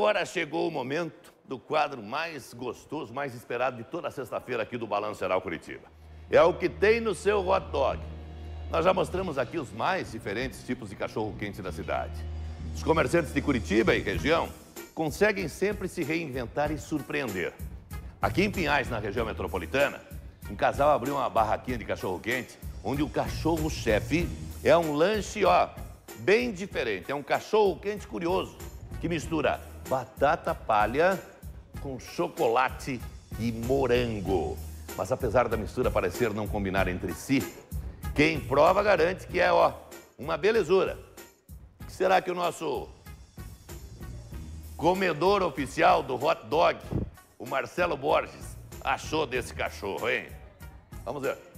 Agora chegou o momento do quadro mais gostoso, mais esperado de toda sexta-feira aqui do Balanço Geral Curitiba. É o que tem no seu hot dog. Nós já mostramos aqui os mais diferentes tipos de cachorro-quente da cidade. Os comerciantes de Curitiba e região conseguem sempre se reinventar e surpreender. Aqui em Pinhais, na região metropolitana, um casal abriu uma barraquinha de cachorro-quente, onde o cachorro-chefe é um lanche, ó, bem diferente. É um cachorro-quente curioso, que mistura batata palha com chocolate e morango. Mas apesar da mistura parecer não combinar entre si, quem prova garante que é, ó, uma belezura. O que será que o nosso comedor oficial do hot dog, o Marcelo Borges, achou desse cachorro, hein? Vamos ver.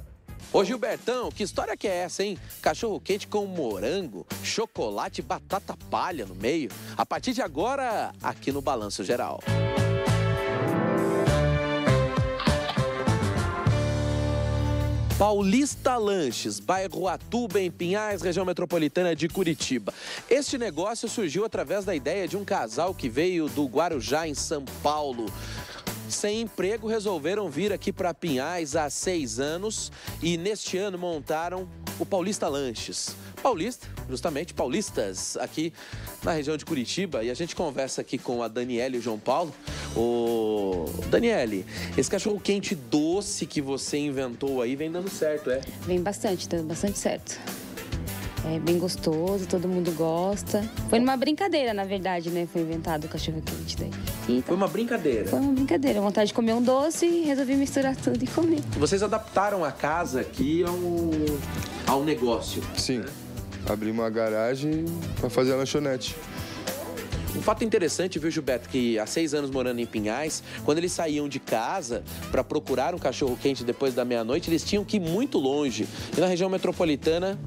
Ô Gilbertão, que história que é essa, hein? Cachorro quente com morango, chocolate e batata palha no meio. A partir de agora, aqui no Balanço Geral. Paulista Lanches, bairro Atuba, em Pinhais, região metropolitana de Curitiba. Este negócio surgiu através da ideia de um casal que veio do Guarujá, em São Paulo sem emprego, resolveram vir aqui para Pinhais há seis anos e neste ano montaram o Paulista Lanches. Paulista, justamente paulistas, aqui na região de Curitiba. E a gente conversa aqui com a Daniele e o João Paulo. O Daniele, esse cachorro quente doce que você inventou aí vem dando certo, é? Vem bastante, dando bastante certo. É bem gostoso, todo mundo gosta. Foi numa brincadeira, na verdade, né? Foi inventado o cachorro quente daí. E tá- Foi uma brincadeira. Foi uma brincadeira. Vontade de comer um doce e resolvi misturar tudo e comer. Vocês adaptaram a casa aqui ao, ao negócio. Sim. Abri uma garagem para fazer a lanchonete. Um fato interessante, viu, Gilberto, que há seis anos morando em Pinhais, quando eles saíam de casa para procurar um cachorro quente depois da meia-noite, eles tinham que ir muito longe. E na região metropolitana,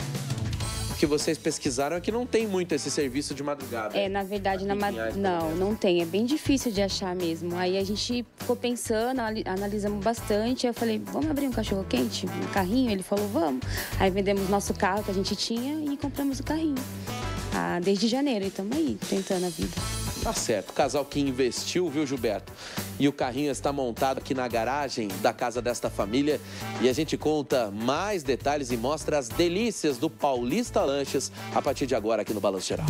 que vocês pesquisaram é que não tem muito esse serviço de madrugada. É, na verdade, na Aqui em ma... Pinhais, por não, não tem. É bem difícil de achar mesmo. Aí a gente ficou pensando, anali- analisamos bastante. Aí eu falei, vamos abrir um cachorro quente, um carrinho? Ele falou, vamos. Aí vendemos nosso carro que a gente tinha e compramos o carrinho. Ah, desde janeiro, e estamos aí, tentando a vida. Tá certo. O casal que investiu, viu, Gilberto? E o carrinho está montado aqui na garagem da casa desta família. E a gente conta mais detalhes e mostra as delícias do Paulista Lanches a partir de agora aqui no Balanço Geral.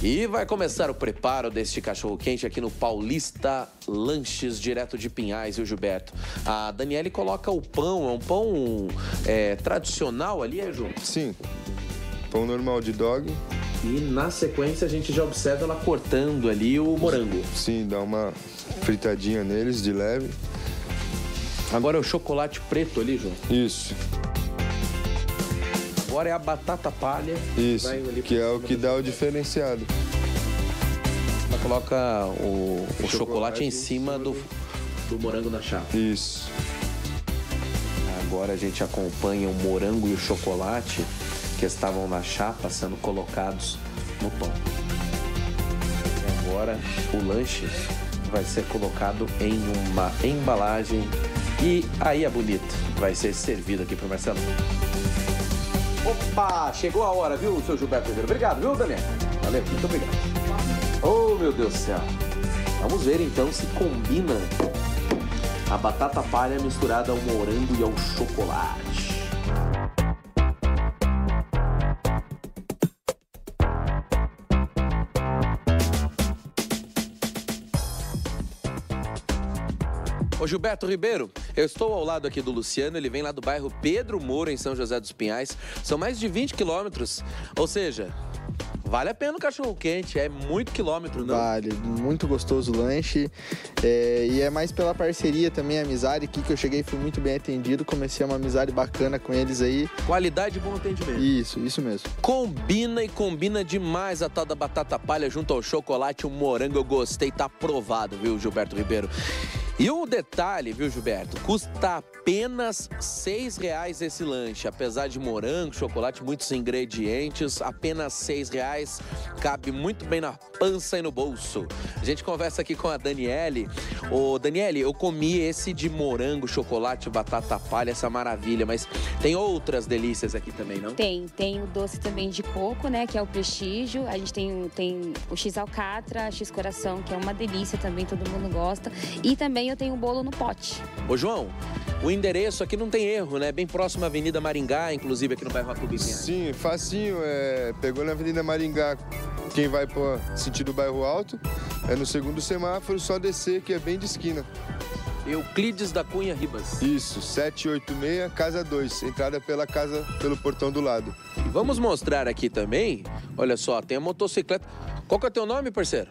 E vai começar o preparo deste cachorro quente aqui no Paulista Lanches, direto de Pinhais, viu, Gilberto? A Daniele coloca o pão, é um pão é, tradicional ali, é, Ju? Sim. Pão normal de dog. E na sequência a gente já observa ela cortando ali o morango. Sim, dá uma fritadinha neles de leve. Agora é o chocolate preto ali, João. Isso, Agora é a batata palha. isso. Que é o que dá o diferenciado. Ela coloca o, o chocolate, chocolate em em cima do, do morango na chapa. Isso. Agora a gente acompanha o morango e o chocolate que estavam na chapa sendo colocados no pão. Agora o lanche vai ser colocado em uma embalagem e aí é bonito, vai ser servido aqui pro Marcelo. Opa, chegou a hora, viu, seu Gilberto Ribeiro? Obrigado, viu, Daniel? Valeu, muito obrigado. Oh, meu Deus do céu. Vamos ver então se combina a batata palha misturada ao morango e ao chocolate. Ô Gilberto Ribeiro, eu estou ao lado aqui do Luciano, ele vem lá do bairro Pedro Moura, em São José dos Pinhais. São mais de 20 quilômetros, ou seja, vale a pena o cachorro quente, é muito quilômetro, não? Vale, muito gostoso o lanche. É, e é mais pela parceria também, amizade aqui que eu cheguei fui muito bem atendido. Comecei uma amizade bacana com eles aí. Qualidade e bom atendimento. Isso, isso mesmo. Combina e combina demais a tal da batata palha junto ao chocolate, o morango. Eu gostei, tá aprovado, viu, Gilberto Ribeiro? E o detalhe, viu, Gilberto? Custa apenas seis reais esse lanche. Apesar de morango, chocolate, muitos ingredientes, apenas seis reais. Cabe muito bem na pança e no bolso. A gente conversa aqui com a Daniele. Ô, Daniele, eu comi esse de morango, chocolate, batata palha, essa maravilha, mas tem outras delícias aqui também, não? Tem, tem o doce também de coco, né, que é o prestígio. A gente tem, tem o X alcatra, X coração, que é uma delícia também, todo mundo gosta. E também eu tenho um bolo no pote. Ô, João, o endereço aqui não tem erro, né? Bem próximo à Avenida Maringá, inclusive aqui no bairro Atubi. Sim, facinho. É, pegou na Avenida Maringá, quem vai para sentido bairro Alto, é no segundo semáforo, só descer, que é bem de esquina. Euclides da Cunha Ribas. Isso, 786, casa 2, entrada pela casa, pelo portão do lado. E vamos mostrar aqui também, olha só, tem a motocicleta. Qual que é o teu nome, parceiro?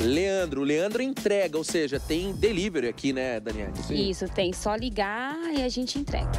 Leandro. Leandro. Entrega, ou seja, tem delivery aqui, né, Daniela? Isso, tem. Só ligar e a gente entrega.